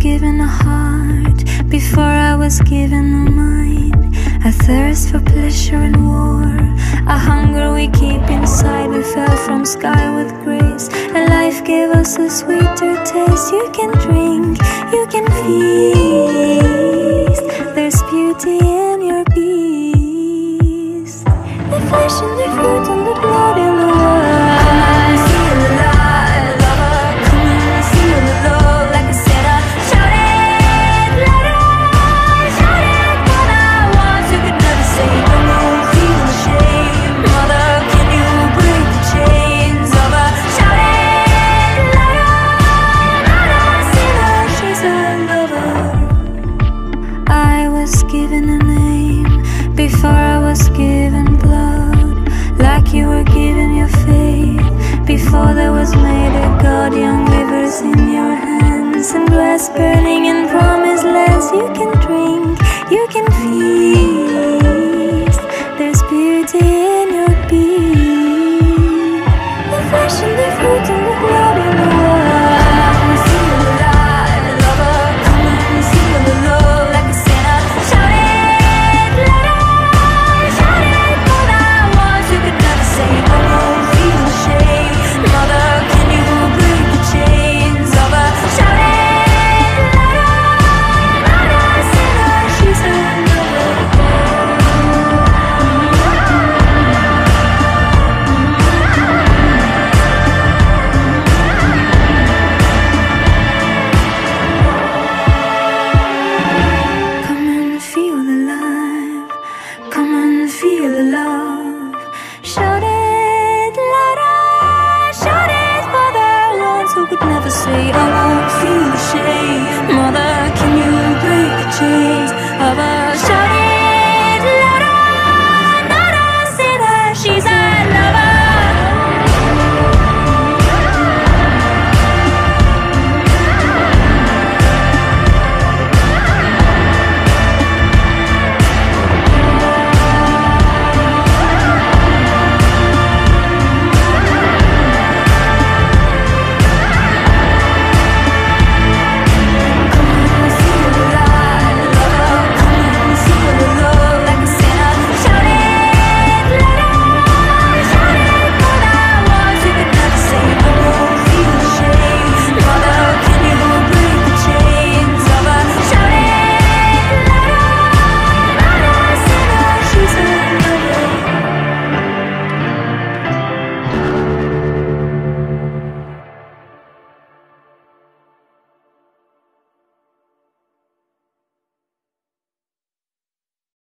given a heart before I was given a mind. A thirst for pleasure and war, a hunger we keep inside. We fell from sky with grace, and life gave us a sweeter taste. You can drink, you can feel. Given a name before I was given blood. Like you were given your faith before there was made a God. Young rivers in your hands and glass burning in promised lands. You can drink, you can see alone.